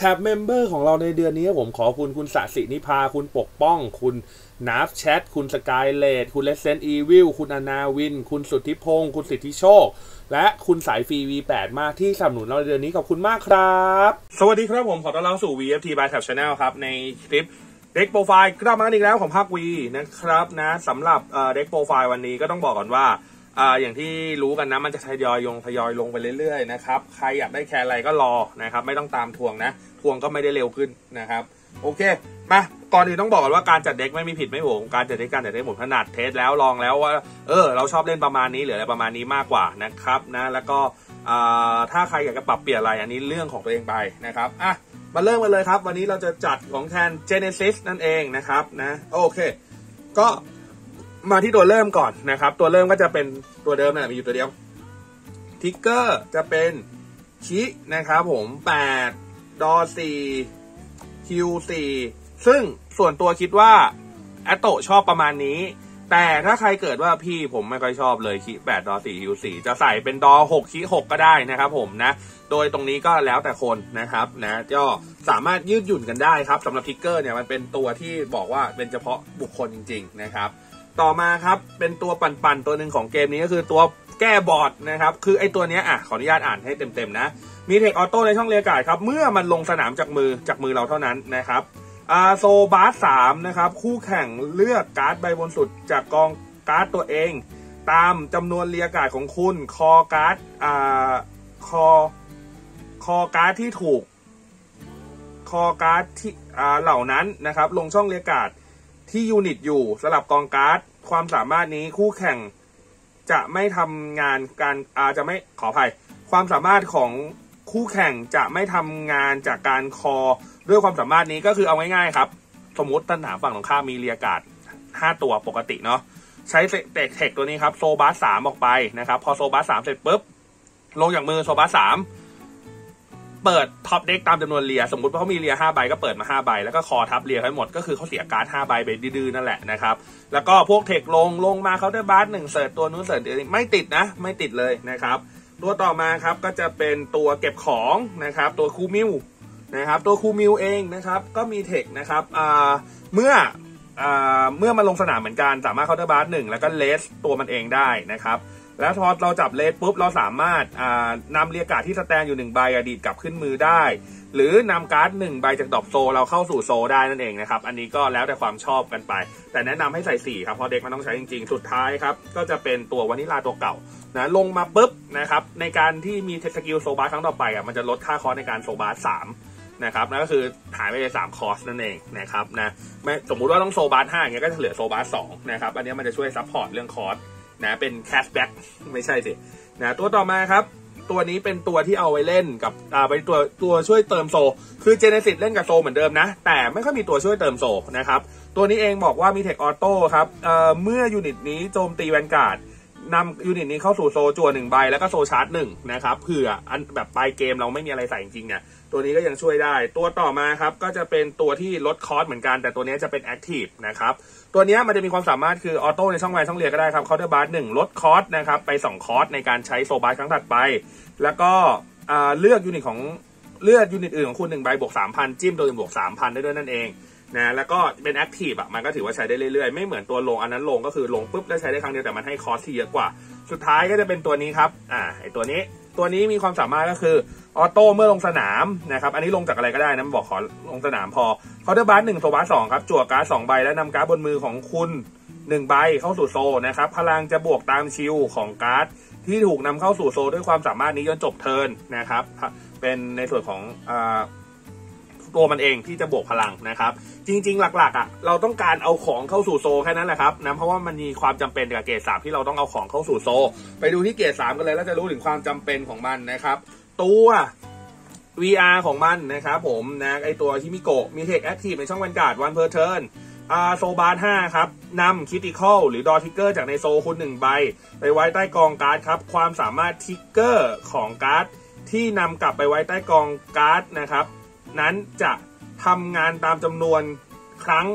Tab member ของเราในเดือนนี้ผมขอคุณคุณสสินิพา คุณปกป้อง คุณนับแชท คุณสกายเลดคุณเลสเซนอีวิลคุณอนาวิน คุณสุทธิพงศ์คุณสิทธิโชค และคุณสายฟรี V8 มากที่สนับสนุนเราในเดือนนี้ขอบคุณมากครับ สวัสดีครับผมขอต้อนรับสู่ VFT by Tab Channel ครับ ในคลิป deck profile กลับมาอีกแล้วของภาค V นะครับนะสำหรับ deck profile วันนี้ก็ต้องบอกก่อนว่า อ่าอย่างที่รู้กันนะมันจะทยอยลงทยอยลงไปเรื่อยๆนะครับใครอยากได้ clan อะไรก็รอนะครับ ไม่ต้องตามทวงนะทวงก็ไม่ได้เร็วขึ้นนะครับ โอเคมาก่อนอื่นต้องบอกก่อนว่าการจัดเด็กไม่มีผิดไม่ถูกการจัดเด็กการจัดเด็กผมถนัดเทสแล้วลองแล้วว่าเออเราชอบเล่นประมาณนี้หรืออะไรประมาณนี้มากกว่านะครับนะแล้วก็ถ้าใครอยากจะปรับเปลี่ยนอะไรอันนี้เรื่องของตัวเองไปนะครับอะมาเริ่มกันเลยครับ วันนี้เราจะจัดของแทน Genesis นั่นเองนะครับนะโอเค ก็ มาที่ตัวเริ่มก่อนนะครับ ตัวเริ่มก็จะเป็นตัวเดิมนะมีอยู่ตัวเดียว trigger จะเป็น crit นะครับผม8 draw 4 heal 4ซึ่งส่วนตัวคิดว่าแอตโตชอบประมาณนี้ แต่ถ้าใครเกิดว่าพี่ผมไม่ค่อยชอบเลย crit 8 draw 4 heal 4จะใส่เป็น draw 6 crit 6ก็ได้นะครับผมนะ โดยตรงนี้ก็แล้วแต่คนนะครับนะก็สามารถยืดหยุ่นกันได้ครับสำหรับ trigger เนี่ยมันเป็นตัวที่บอกว่าเป็นเฉพาะบุคคลจริง ๆ นะครับ ต่อมาครับ เป็นตัวปั่นๆตัวหนึ่งของเกมนี้ก็คือตัวแก้บอร์ดนะครับ คือไอตัวนี้อะขออนุญาตอ่านให้เต็มๆนะ มี text auto ในช่อง rearguard ครับ เมื่อมันลงสนามจากมือจากมือเราเท่านั้นนะครับอา soul blast สามนะครับ คู่แข่งเลือกการ์ดใบบนสุดจากกองการ์ดตัวเอง ตามจำนวน rearguard ของคุณ คอการ์ดอ่าคอคอการ์ดที่ถูก call การ์ดที่อ่าเหล่านั้นนะครับ ลงช่อง rearguard ที่ unit อยู่สลับกองการ์ด ความสามารถนี้คู่แข่งจะไม่ทำงานการอาจะไม่ขออภัย ความสามารถของคู่แข่งจะไม่ทำงานจากการ call ด้วยความสามารถนี้ก็คือเอาง่ายๆครับ สมมติฝั่งตรงข้ามมี rearguard 5 ตัวปกติเนาะใช้เตะ text ตัวนี้ครับ soul blast สามออกไปนะครับ พอ soul blast สามเสร็จปุ๊บลงจากมือ soul blast สาม เปิด top deck ตามจำนวน rear สมมติว่าเขามี rear ห้าใบก็เปิดมาห้าใบ แล้วก็ call ทับ rear ให้หมด ก็คือเขาเสียการ์ดห้าใบไปดื้อๆนั่นแหละนะครับ แล้วก็พวกเทคลงลงมาเขาได้ blast หนึ่ง search ตัวนู้น search ไม่ติดนะ ไม่ติดเลยนะครับ ตัวต่อมาครับก็จะเป็นตัวเก็บของนะครับ ตัวคูมิวนะครับตัวคูมิวเองนะครับก็มีเทคนะครับเมื่อเมื่อมาลงสนามเหมือนกันสามารถ counter blast หนึ่งแล้วก็ rest ตัวมันเองได้นะครับ แล้วพอเราจับ rest ปุ๊บเราสามารถนำ rearguard ที่ stand อยู่หนึ่งใบอดีตกลับขึ้นมือได้ หรือนำการ์ดหนึ่งใบจาก drop zone เราเข้าสู่ soul ได้นั่นเองนะครับ อันนี้ก็แล้วแต่ความชอบกันไป แต่แนะนำให้ใส่ 4 ครับเพราะ deck มันต้องใช้จริงๆ สุดท้ายครับ ก็จะเป็นตัววานิลาตัวเก่านะลงมาปุ๊บนะครับในการที่มีท skill soul blast ครั้งต่อไปอะมันจะลดค่า cost ในการ soul blast สามนะครับนั่นก็คือหายไปเลยสาม cost นั่นเองนะครับนะสมมุติว่าต้อง soul blast ห้าอย่างเงี้ยก็จะเหลือ soul blast สองนะครับอันนี้มันจะช่วย support เรื่อง cost นะเป็น cashback ไม่ใช่สินะตัวต่อมาครับ ตัวนี้เป็นตัวที่เอาไว้เล่นกับอ่าเป็นตัวตัวช่วยเติม soul คือเจเนซิสเล่นกับ soul เหมือนเดิมนะ แต่ไม่ค่อยมีตัวช่วยเติม soul นะครับตัวนี้เองบอกว่ามี text auto ครับเอ่อเมื่อ unit นี้โจมตี vanguard นำ unit นี้เข้าสู่ soul จั่วหนึ่งใบแล้วก็ soul charge หนึ่งนะครับเผื่ออันแบบปลายเกมเราไม่มีอะไรใส่จริงเนี่ย ตัวนี้ก็ยังช่วยได้ ตัวต่อมาครับก็จะเป็นตัวที่ลด cost เหมือนกัน แต่ตัวนี้จะเป็น active นะครับตัวนี้มันจะมีความสามารถคือ auto ในช่อง V ช่อง rear ก็ได้ครับ counter blast หนึ่งลด cost นะครับไป2 cost ในการใช้ soul blast ครั้งถัดไป แล้วก็เลือก unit ของเลือก unit อื่นของคุณหนึ่งใบบวกสามพันจิ้มตัวอื่นบวกสามพันได้ด้วยนั่นเองนะแล้วก็เป็น active อะมันก็ถือว่าใช้ได้เรื่อยๆ ไม่เหมือนตัวลงอันนั้นลงก็คือลงปุ๊บแล้วใช้ได้ครั้งเดียวแต่มันให้ cost ที่เยอะกว่า สุดท้ายก็จะเป็นตัวนี้ครับอ่าไอตัวนี้ตัวนี้มีความสามารถก็คือ auto เมื่อลงสนามนะครับ อันนี้ลงจากอะไรก็ได้นะบอกขอลงสนามพอ counter blast หนึ่ง soul blast สองครับ จั่วการ์ดสองใบแล้วนำการ์ดบนมือของคุณหนึ่งใบเข้าสู่ soul นะครับ พลังจะบวกตาม shield ของการ์ดที่ถูกนำเข้าสู่ soul ด้วยความสามารถนี้จนจบ turn นะครับ เป็นในส่วนของตัวมันเองที่จะบวกพลังนะครับ จริง ๆ หลักๆอะเราต้องการเอาของเข้าสู่ soul แค่นั้นแหละครับนะเพราะว่ามันมีความจำเป็นกับเกรดสามที่เราต้องเอาของเข้าสู่ soul ไปดูที่เกรดสามกันเลยแล้วจะรู้ถึงความจำเป็นของมันนะครับ ตัว VR ของมันนะครับผมนะไอตัวฮิมิโกะมี text active ในช่อง vanguard one per turn อา soul blast ห้าครับนำ critical หรือ draw trigger จากใน soul คุณหนึ่งใบ ไปไว้ใต้กองการ์ดครับ ความสามารถ trigger ของการ์ดที่นำกลับไปไว้ใต้กองการ์ดนะครับ นั้นจะทำงานตามจำนวนครั้ง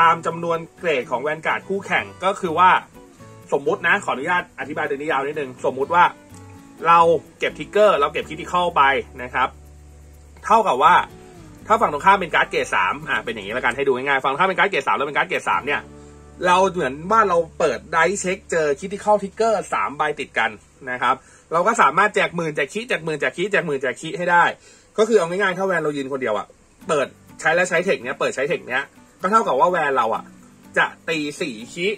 ตามจำนวนเกรดของ vanguard คู่แข่งก็คือว่าสมมุตินะขออนุญาตอธิบายตัวนี้ยาวนิดนึง สมมุติว่า เราเก็บ trigger เราเก็บ critical ไปนะครับ เท่ากับว่า ถ้าฝั่งตรงข้ามเป็นการ์ดเกรดสามอ่าเป็นอย่างนี้แล้วกันให้ดูง่ายๆฝั่งตรงข้ามเป็นการ์ดเกรดสามแล้วเป็นการ์ดเกรดสามเนี่ยเราเหมือนว่าเราเปิด drive check เจอ critical trigger สามใบติดกันนะครับ เราก็สามารถแจกหมื่นแจกคิแจกหมื่นแจกคิแจกหมื่นแจกคิให้ได้ ก็คือเอาง่ายๆถ้า van เรายืนคนเดียวอะเปิดใช้แล้วใช้ text เนี้ยเปิดใช้ text เนี้ยก็เท่ากับว่า van เราอะจะตีสี่ crit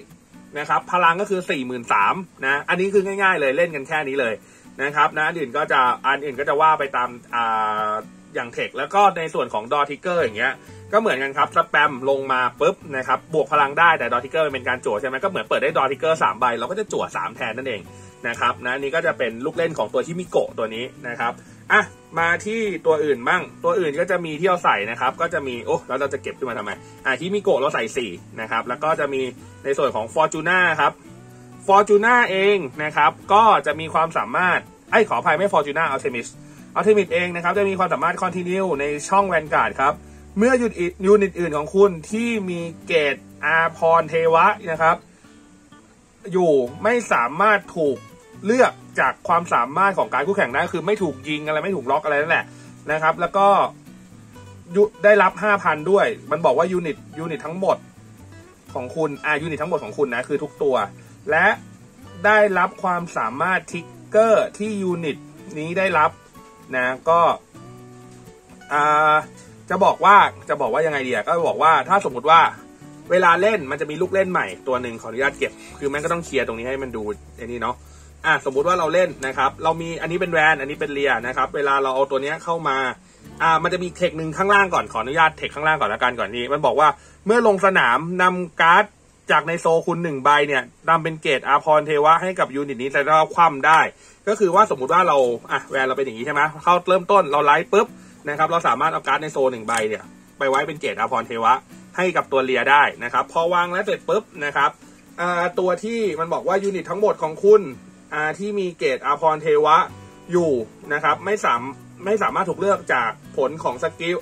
นะครับพลังก็คือสี่หมื่นสามนะอันนี้คือง่าย ๆ เลยเล่นกันแค่นี้เลย นะครับนะอันอื่นก็จะอันอื่นก็จะว่าไปตามอ่าอย่างเทคแล้วก็ในส่วนของ draw trigger อย่างเงี้ยก็เหมือนกันครับสแปมลงมาปุ๊บนะครับบวกพลังได้แต่ draw trigger เป็นการจั่วใช่ไหมก็เหมือนเปิดได้ draw trigger สามใบเราก็จะจั่วสามแทนนั่นเองนะครับนะนี่ก็จะเป็นลูกเล่นของตัวฮิมิโกะตัวนี้นะครับอะมาที่ตัวอื่นบ้างตัวอื่นก็จะมีที่เราใส่นะครับก็จะมีโอ้แล้วเราจะเก็บขึ้นมาทำไมอะฮิมิโกะเราใส่4นะครับแล้วก็จะมีในส่วนของ f o r t u n a ครับ f o r t u n a เองนะครับก็จะมีความสามารถไอ้ขออภัยไม่ f o r t u n a Alchemist Alchemist เองนะครับจะมีความสามารถ Continuous ในช่อง Vanguard ครับ เมื่อ unit unit อื่นของคุณที่มีเกจอาภรณ์เทวะนะครับ อยู่ไม่สามารถถูกเลือกจากความสามารถของการคู่แข่งได้คือไม่ถูกยิงอะไรไม่ถูกล็อกอะไรนั่นแหละนะครับ แล้วก็ได้รับ 5,000 ด้วย มันบอกว่า unit unit ทั้งหมดของคุณอ่า unit ทั้งหมดของคุณนะคือทุกตัว และได้รับความสามารถ trigger ที่ unit นี้ได้รับนะก็จะบอกว่าจะบอกว่ายังไงดีก็บอกว่าถ้าสมมติว่าเวลาเล่นมันจะมีลูกเล่นใหม่ตัวหนึ่งขออนุญาตเก็บ คือแม่งก็ต้องเคลียร์ตรงนี้ให้มันดูไอ้นี่เนาะอะสมมุติว่าเราเล่นนะครับ เรามีอันนี้เป็น van อันนี้เป็น rear นะครับ เวลาเราเอาตัวนี้เข้ามาอ่ามันจะมีเทคหนึ่งข้างล่างก่อนขออนุญาตเทคข้างล่างก่อนละกันก่อนนี้ มันบอกว่าเมื่อลงสนามนำการ์ด จากใน soul คุณหนึ่งใบเนี่ยนำเป็นเกจอาภรณ์เทวะให้กับ unit นี้แต่เราคว่ำได้ ก็คือว่าสมมุติว่าเราอะ van เราเป็นอย่างนี้ใช่ไหมเข้าเริ่มต้นเรา ride ปุ๊บนะครับเราสามารถเอาการ์ดใน soul หนึ่งใบเนี่ยไปไว้เป็นเกจอาภรณ์เทวะให้กับตัว rear ได้นะครับพอวางแล้วเสร็จปุ๊บนะครับตัวที่มันบอกว่า unit ทั้งหมดของคุณที่มีเกจอาภรณ์เทวะอยู่นะครับไม่สามไม่สามารถถูกเลือกจากผลของ skill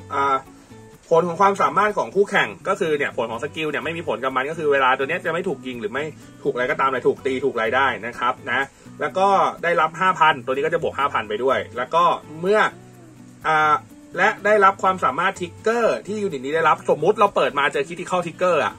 ผลของความสามารถของคู่แข่งก็คือเนี่ยผลของ skill เนี่ยไม่มีผลกับมันก็คือเวลาตัวนี้จะไม่ถูกยิงหรือไม่ถูกอะไรก็ตามเลยถูกตีถูกอะไรได้นะครับนะแล้วก็ได้รับ 5,000 ตัวนี้ก็จะบวก 5,000 ไปด้วย แล้วก็เมื่ออ่าและได้รับความสามารถ trigger ที่ unit นี้ได้รับสมมุติเราเปิดมาเจอ critical trigger อะ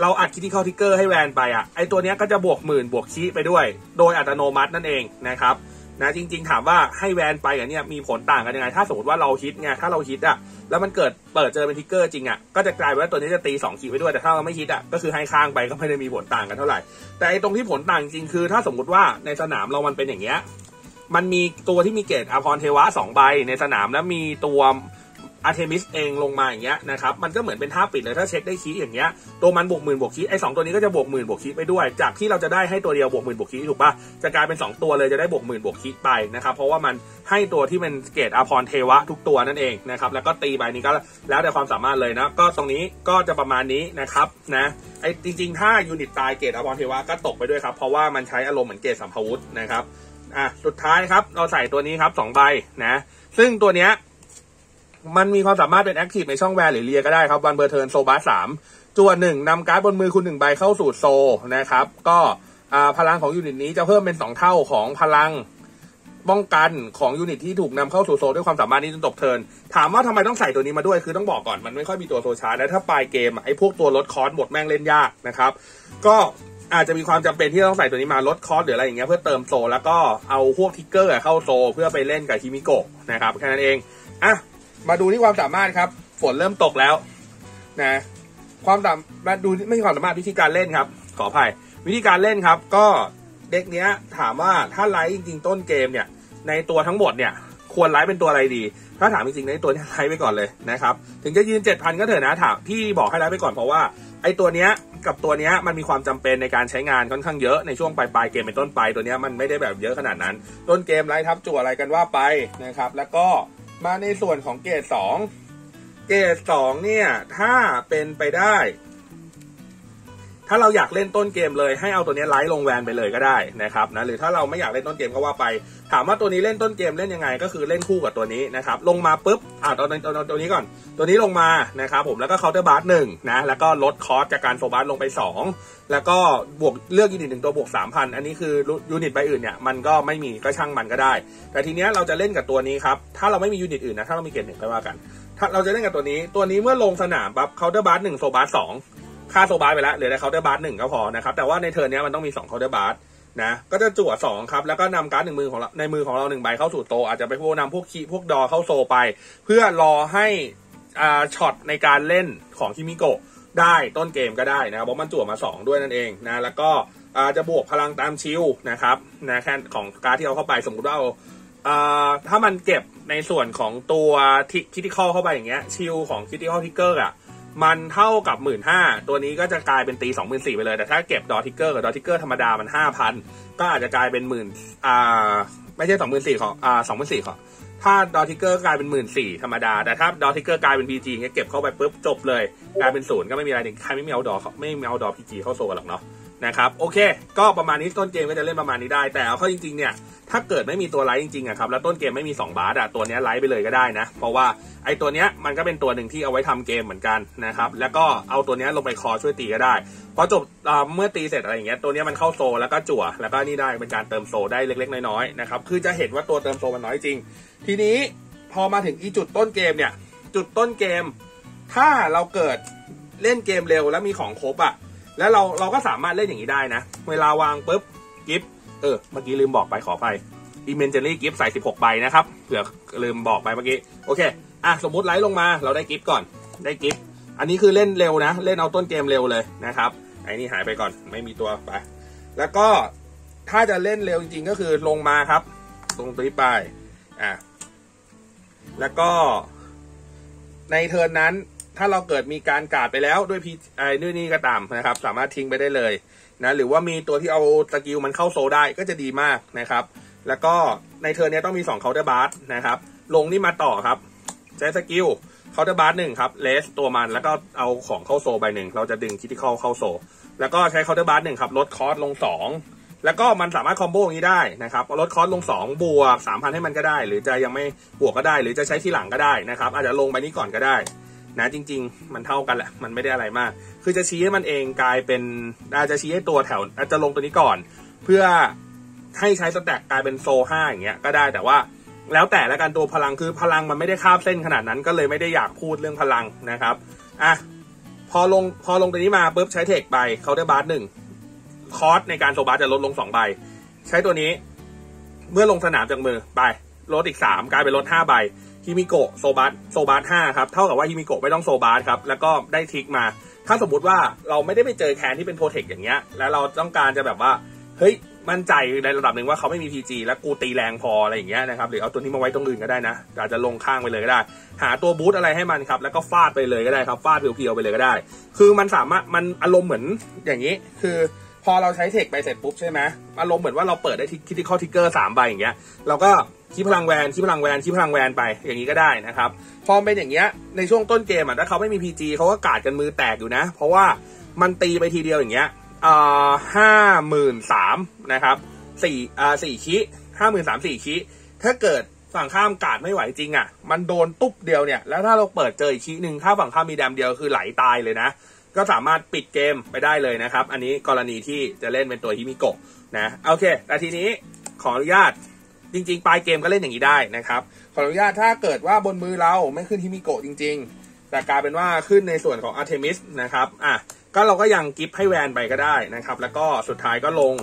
เราอัด critical trigger ให้ van ไปอะไอตัวนี้ก็จะบวกหมื่นบวก cri ไปด้วย โดยอัตโนมัตินั่นเองนะครับ นะจริง ๆ ถามว่าให้ van ไปกับเนี่ยมีผลต่างกันยังไง ถ้าสมมติว่าเราฮิตไงถ้าเราฮิตอะแล้วมันเกิดเปิดเจอเป็น trigger จริงอะก็จะกลายว่าตัวนี้จะตี2ขีดไปด้วยแต่ถ้าเราไม่ฮิตอะก็คือให้ข้างไปก็ไม่ได้มีผลต่างกันเท่าไหร่ แต่ไอตรงที่ผลต่างจริงคือ ถ้าสมมติว่าในสนามเรามันเป็นอย่างเงี้ยมันมีตัวที่มีเกจอาภรณ์เทวะสองใบในสนามแล้วมีตัว อาร์เทมิสเองลงมาอย่างเงี้ยนะครับมันก็เหมือนเป็นท่าปิดเลยถ้าเช็คได้ cri อย่างเงี้ยตัวมันบวกหมื่นบวก cri ไอ้ตัวนี้ก็จะบวกหมื่นบวก cri ไปด้วย จากที่เราจะได้ให้ตัวเดียวบวกหมื่นบวก cri ถูกปะจะกลายเป็น 2 ตัวเลยจะได้บวกหมื่นบวก cri ไปนะครับเพราะว่ามันให้ตัวที่เป็นเกจอาภรณ์เทวะทุกตัวนั่นเองนะครับแล้วก็ตีใบนี้ก็แล้วแต่ความสามารถเลยนะก็ตรงนี้ก็จะประมาณนี้นะครับนะไอ้จริงๆ ถ้า unit ตายเกจอาภรณ์เทวะก็ตกไปด้วยครับเพราะว่ามันใช้อารมณ์เหมือนเกจสรรพาวุธนะครับอะสุดท้ายครับเราใส่ตัวนี้ครับสองใบนะซึ่งตัวเนี้ย มันมีความสามารถเป็น active ในช่อง van หรือ rear ก็ได้ครับ once per turn soul blast สามจั่วหนึ่งนำการ์ดบนมือคุณหนึ่งใบเข้าสู่ soul นะครับ ก็พลังของ unit นี้จะเพิ่มเป็นสองเท่าของพลังป้องกันของ unit ที่ถูกนำเข้าสู่ soul ด้วยความสามารถนี้จนจบ turn ถามว่าทำไมต้องใส่ตัวนี้มาด้วยคือต้องบอกก่อนมันไม่ค่อยมีตัว soul charge และถ้าปลายเกมไอ้พวกตัวลดคอร์สหมดแม่งเล่นยากนะครับ ก็อาจจะมีความจำเป็นที่ต้องใส่ตัวนี้มาลดคอร์สหรืออะไรอย่างเงี้ยเพื่อเติม soul แล้วก็เอาพวก trigger เข้า soul เพื่อไปเล่นกับฮิมิโกะนะครับแค่นั้นเองอะ มาดูที่ความสามารถครับ ฝนเริ่มตกแล้วนะ ความสามมาดูไม่ใช่ความสามารถวิธีการเล่นครับ ขออภัย วิธีการเล่นครับ ก็ deck เนี้ยถามว่าถ้า ride จริงๆต้นเกมเนี่ย ในตัวทั้งหมดเนี่ย ควร ride เป็นตัวอะไรดี ถ้าถามจริงๆในตัวนี้ ride ไปก่อนเลยนะครับ ถึงจะยืนเจ็ดพันก็เถอะนะถามพี่บอกให้ไลฟ์ไปก่อนเพราะว่าไอ้ตัวเนี้ยกับตัวเนี้ยมันมีความจำเป็นในการใช้งานค่อนข้างเยอะในช่วงปลายๆเกมเป็นต้นไปตัวเนี้ยมันไม่ได้แบบเยอะขนาดนั้น ต้นเกมไลฟ์ทับจั่วอะไรกันว่าไปนะครับ แล้วก็ มาในส่วนของเกรดสองเกรดสองเนี่ย ถ้าเป็นไปได้ ถ้าเราอยากเล่นต้นเกมเลย ให้เอาตัวนี้ไลท์ลงแวนไปเลยก็ได้นะครับนะหรือถ้าเราไม่อยากเล่นต้นเกมก็ว่าไป ถามว่าตัวนี้เล่นต้นเกมเล่นยังไง ก็คือเล่นคู่กับตัวนี้นะครับลงมาปุ๊บอ่าตอนตอนตัวนี้ก่อน ตัวนี้ลงมานะครับผมแล้วก็ counter blast หนึ่งนะแล้วก็ลด cost จากการ soul blast ลงไป 2 แล้วก็บวกเลือก unit หนึ่งตัวบวก 3,000 อันนี้คือ unit ใบอื่นเนี่ยมันก็ไม่มีก็ช่างมันก็ได้ แต่ทีเนี้ยเราจะเล่นกับตัวนี้ครับถ้าเราไม่มี unit อื่นนะถ้าเรามีเกรดหนึ่งก็ว่ากันถ้าเราจะเล่นกับตัวนี้ ตัวนี้เมื่อลงสนามปั๊บ counter blast หนึ่ง soul blast สอง ค่า soul blast ไปแล้วเหลือแต่ counter blast หนึ่งก็พอนะครับ แต่ว่าใน turn นี้มันต้องมีสอง counter blast นะ ก็จะจั่วสองครับ แล้วก็นำการ์ดหนึ่งมือของเราในมือของเราหนึ่งใบเข้าสู่โต อาจจะไปพวกนำพวก cri พวก draw เข้า soul ไป เพื่อรอให้อ่าช็อตในการเล่นของฮิมิโกะได้ต้นเกมก็ได้นะครับเพราะมันจั่วมา 2 ด้วยนั่นเองนะแล้วก็อาจะบวกพลังตาม shield นะครับนะแค่ของการ์ดที่เอาเข้าไปสมมติว่าเอาอ่าถ้ามันเก็บในส่วนของตัว critical เข้าไปอย่างเงี้ย shield ของ critical trigger อะ มันเท่ากับหมื่นห้าตัวนี้ก็จะกลายเป็นตีสองหมื่นสี่ไปเลย แต่ถ้าเก็บ draw trigger กับ draw trigger ธรรมดามันห้าพันก็อาจจะกลายเป็นหมื่นอ่าไม่ใช่สองหมื่นสี่ของอ่าสองหมื่นสี่ขอถ้า draw trigger กลายเป็นหมื่นสี่ธรรมดา แต่ถ้า draw trigger กลายเป็น PG เงี้ยเก็บเข้าไปปุ๊บจบเลย กลายเป็นศูนย์ก็ไม่มีอะไรใครไม่มีเอา draw ไม่มีเอา draw PG เข้า soul กันหรอกเนาะ นะครับโอเค ก็ประมาณนี้ต้นเกมก็จะเล่นประมาณนี้ได้ แต่เอาเข้าจริงๆเนี่ยถ้าเกิดไม่มีตัว ride จริงๆอะครับแล้วต้นเกมไม่มี 2 blast อะตัวนี้ ride ไปเลยก็ได้นะ เพราะว่าไอ้ตัวเนี้ยมันก็เป็นตัวหนึ่งที่เอาไว้ทำเกมเหมือนกันนะครับแล้วก็เอาตัวนี้ลงไปคอช่วยตีก็ได้พอจบเมื่อตีเสร็จอะไรอย่างเงี้ยตัวนี้มันเข้า soul แล้วก็จั่ว แล้วก็นี่ได้เป็นการเติม soul ได้เล็กๆ น้อยๆนะครับคือจะเห็นว่าตัวเติม soul มันน้อยจริง ทีนี้พอมาถึงอีจุดต้นเกมเนี่ยจุดต้นเกม ถ้าเราเกิดเล่นเกมเร็วแล้วมีของครบอะ แล้วเราเราก็สามารถเล่นอย่างนี้ได้นะ เวลาวางปุ๊บ gift เออเมื่อกี้ลืมบอกไปขอไป imaginary gift ใส่ 16 ใบนะครับเผื่อลืมบอกไปเมื่อกี้โอเคอะสมมติ ride ลงมาเราได้ gift ก่อนได้ gift อันนี้คือเล่นเร็วนะ เล่นเอาต้นเกมเร็วเลยนะครับไอ้นี่หายไปก่อนไม่มีตัวไป แล้วก็ถ้าจะเล่นเร็วจริงๆก็คือลงมาครับ ตรงตัวนี้ไปอะแล้วก็ใน turn นั้น ถ้าเราเกิดมีการกาดไปแล้วด้วยพีไอ้ด้วยนี่ก็ตามนะครับ สามารถทิ้งไปได้เลยนะหรือว่ามีตัวที่เอา skill มันเข้า soul ได้ก็จะดีมากนะครับ แล้วก็ใน turn นี้ต้องมี2 counter blast นะครับ ลงนี่มาต่อครับใช้ skill counter blast หนึ่งครับ rest ตัวมันแล้วก็เอาของเข้า soul ไปหนึ่งเราจะดึง critical เข้า soul แล้วก็ใช้ counter blast หนึ่งครับลด cost ลง 2แล้วก็มันสามารถ combo อย่างนี้ได้นะครับลด cost ลง 2 บวก 3,000 ให้มันก็ได้ หรือจะยังไม่บวกก็ได้ หรือจะใช้ที่หลังก็ได้นะครับ อาจจะลงไปนี้ก่อนก็ได้ นะจริง ๆ มันเท่ากันแหละ มันไม่ได้อะไรมาก คือจะชี้ให้มันเองกลายเป็นอาจจะชี้ให้ตัวแถวอาจจะลงตัวนี้ก่อน เพื่อให้ใช้ stack กลายเป็น soul ห้าอย่างเงี้ยก็ได้แต่ว่าแล้วแต่ละกันตัวพลังคือพลังมันไม่ได้คาบเส้นขนาดนั้นก็เลยไม่ได้อยากพูดเรื่องพลังนะครับอะพอลงพอลงตัวนี้มาปุ๊บใช้ text ไป counter blast หนึ่ง cost ในการ soul blast จะลดลงสองใบ ใช้ตัวนี้ เมื่อลงสนามจากมือไปลดอีกสามกลายเป็นลดห้าใบ ฮิมิโกะ soul blast soul blast ห้าครับ เท่ากับว่าฮิมิโกะไม่ต้อง soul blast ครับ แล้วก็ได้ทิกมา ถ้าสมมุติว่าเราไม่ได้ไปเจอแคนที่เป็นโปรเทคอย่างเงี้ย แล้วเราต้องการจะแบบว่า เฮ้ย มั่นใจในระดับหนึ่งว่าเขาไม่มี PG แล้วกูตีแรงพออะไรอย่างเงี้ยนะครับ หรือเอาตัวนี้มาไว้ตรงอื่นก็ได้นะ อาจจะลงข้างไปเลยก็ได้ หาตัวบูทอะไรให้มันครับ แล้วก็ฟาดไปเลยก็ได้ครับ ฟาดเพียวๆไปเลยก็ได้ คือมันสามารถ มันอารมณ์เหมือนอย่างนี้ คือพอเราใช้เทคไปเสร็จปุ๊บใช่ไหมอารมณ์เหมือนว่าเราเปิดได้คิคอทิกเกอร์สามใบอย่างเงี้ย เราก็ คีพลังแวนคีพลังแวนคีพลังแวนไปอย่างนี้ก็ได้นะครับ พอเป็นอย่างเงี้ยในช่วงต้นเกมอะถ้าเขาไม่มี PG เขาก็กาดกันมือแตกอยู่นะ เพราะว่ามันตีไปทีเดียวอย่างเงี้ยอ่าห้าหมื่นสามนะครับสี่อ่าสี่คีห้าหมื่นสามสี่คีถ้าเกิดฝั่งข้ามกาดไม่ไหวจริงอะ มันโดนตุ๊บเดียวเนี่ย แล้วถ้าเราเปิดเจออีกคีหนึ่งถ้าฝั่งข้ามมีแดมเดียวคือไหลตายเลยนะ ก็สามารถปิดเกมไปได้เลยนะครับ อันนี้กรณีที่จะเล่นเป็นตัวฮิมิโกะนะ โอเค แต่ทีนี้ขออนุญาต จริงๆ ปลายเกมก็เล่นอย่างนี้ได้นะครับ ขออนุญาตถ้าเกิดว่าบนมือเราไม่ขึ้นฮิมิโกะจริง ๆ แต่กลายเป็นว่าขึ้นในส่วนของอาร์เทมิสนะครับอะก็เราก็ยังกิฟให้แวนไปก็ได้นะครับ แล้วก็สุดท้ายก็ลง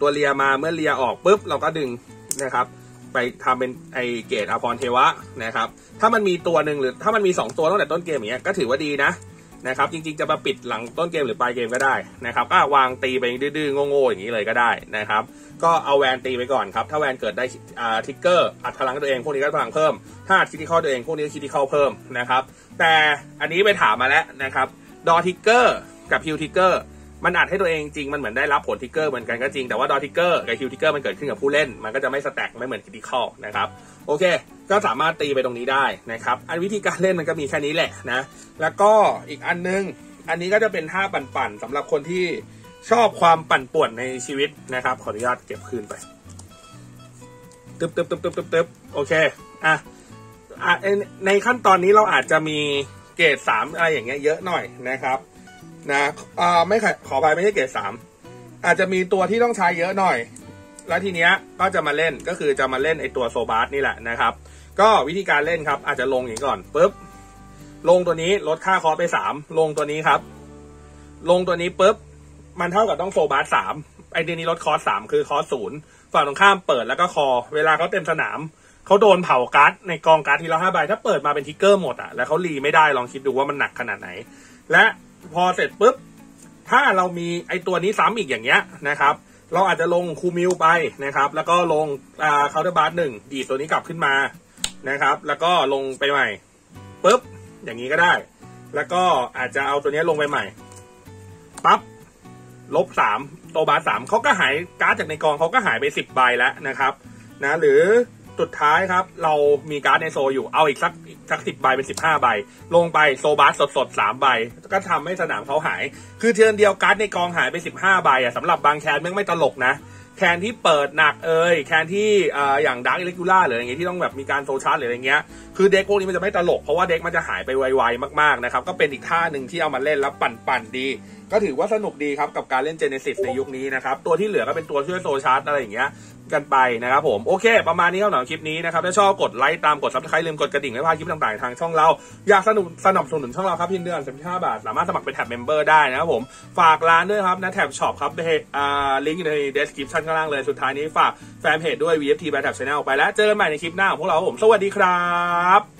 ตัวเลียมาเมื่อเลียออกปุ๊บเราก็ดึงนะครับ ไปทำเป็นไอเกตอภรเทวะนะครับ ถ้ามันมีตัวหนึ่งหรือถ้ามันมี 2 ตัวตั้งแต่ต้นเกมอย่างเงี้ยก็ถือว่าดีนะ นะครับ จริงๆจะมาปิดหลังต้นเกมหรือปลายเกมก็ได้นะครับก็วางตีไปดื้อๆโง่ๆอย่างนี้เลยก็ได้นะครับ ก็เอา van ตีไปก่อนครับ ถ้า van เกิดได้อ่า trigger อัดพลังตัวเองพวกนี้ก็พลังเพิ่ม ถ้าอัด critical ตัวเองพวกนี้ก็ critical เพิ่มนะครับ แต่อันนี้ไปถามมาแล้วนะครับ draw trigger กับ heal trigger มันอัดให้ตัวเองจริงมันเหมือนได้รับผล trigger เหมือนกันก็จริงแต่ว่า draw trigger กับ heal trigger มันเกิดขึ้นกับผู้เล่น มันก็จะไม่ stack ไม่เหมือน critical นะครับโอเค ก็สามารถตีไปตรงนี้ได้นะครับ อันวิธีการเล่นมันก็มีแค่นี้แหละนะ แล้วก็อีกอันนึง อันนี้ก็จะเป็นท่าปั่นๆสำหรับคนที่ชอบความปั่นป่วนในชีวิตนะครับ ขออนุญาตเก็บคืนไปตึ๊บตึ๊บตึ๊บตึ๊บตึ๊บตึ๊บโอเคอะอะในขั้นตอนนี้เราอาจจะมีเกรดสามอะไรอย่างเงี้ยเยอะหน่อยนะครับ นะอ่าไม่ขอไปไม่ใช่เกรดสามอาจจะมีตัวที่ต้องใช้เยอะหน่อย แล้วทีเนี้ยก็จะมาเล่นก็คือจะมาเล่นไอตัวโซบาร์นี่แหละนะครับ ก็วิธีการเล่นครับอาจจะลงอย่างก่อนปุ๊บลงตัวนี้ลดค่าคอไปสามลงตัวนี้ครับ ลงตัวนี้ปุ๊บมันเท่ากับต้องโซบาสสามไอเดียนี้ลดคอสามคือคอศูนย์ฝั่งตรงข้ามเปิดแล้วก็คอ เวลาเขาเต็มสนามเขาโดนเผาการ์ดในกองการ์ดทีละห้าใบถ้าเปิดมาเป็น trigger หมดอะแล้วเขา re ไม่ได้ลองคิดดูว่ามันหนักขนาดไหน และ พอเสร็จปุ๊บ ถ้าเรามีไอตัวนี้ซ้ำอีกอย่างเงี้ยนะครับ เราอาจจะลงคูมิวไปนะครับ แล้วก็ลงอ่า counter blast หนึ่งดีดตัวนี้กลับขึ้นมานะครับ แล้วก็ลงไปใหม่ปุ๊บอย่างนี้ก็ได้ แล้วก็อาจจะเอาตัวนี้ลงไปใหม่ปั๊บลบสามโตบาสามเขาก็หายการ์ดจากในกองเขาก็หายไปสิบใบแล้วนะครับ นะหรือ สุดท้ายครับ เรามีการ์ดในโซอยู่เอาอีกสักสักสิบใบเป็นสิบห้าใบ ลงไปโซบาสสดสดสามใบ ก็ทำให้สนามเขาหาย คือเทือนเดียวการ์ดในกองหายไปสิบห้าใบอะสำหรับบางแคนแม่งไม่ตลกนะ แคนที่เปิดหนักเอ่ยแคนที่อ่าอย่างดักอิเล็ก u ล่าหรืออย่างเงี้ยที่ต้องแบบมีการ soul charge หรืออะไรเงี้ยคือ deck พวกนี้มันจะไม่ตลกเพราะว่า deck มันจะหายไปไวๆมากๆนะครับก็เป็นอีกท่าหนึ่งที่เอามาเล่นแล้วปั่นๆดี ก็ถือว่าสนุกดีครับกับการเล่น Genesis ในยุคนี้นะครับตัวที่เหลือก็เป็นตัวช่วย soul charge อะไรอย่างเงี้ย กันไปนะครับผมโอเค ประมาณนี้ครับสำหรับคลิปนี้นะครับถ้าชอบกดไลค์ตามกด subscribe ลืมกดกระดิ่งไม่พลาดคลิปต่างๆ ทางช่องเรา อยากสนุกสนับสนุนช่องเราครับเพียงเดือน15บาท สามารถสมัครเป็นแท็บ member ได้นะครับผมฝากร้านด้วยครับนะแท็บช็อปครับอ่าลิงก์อยู่ในเดสคริปชันข้างล่างเลยสุดท้ายนี้ฝากแฟนเพจด้วย VFT by Tab Channel ไปแล้วเจอกันใหม่ในคลิปหน้าของพวกเราครับผมสวัสดีครับ